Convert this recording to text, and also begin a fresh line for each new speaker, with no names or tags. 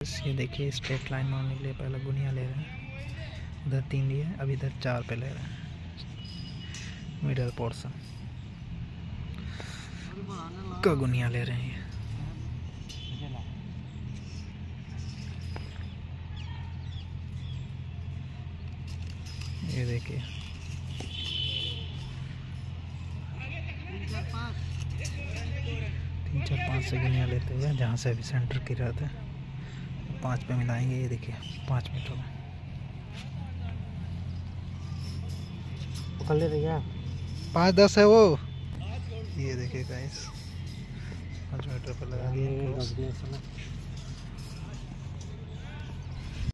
ये देखिए straight line मारने के लिए पहले गुनिया ले रहे हैं। उधर तीन लिए, अब इधर चार पे ले रहे हैं। मिडल पोर्शन का गुनिया ले रहे हैं। ये देखिए। तीन चार पाँच से गुनिया लेते हुए, जहाँ से अभी सेंटर की रहते हैं। पाँच पे मिलाएँगे ये देखिए पाँच मीटर में
पकड़ ले भैया
पाँच दस है वो। ये देखिए गाइस पाँच मीटर पर लगा दिए।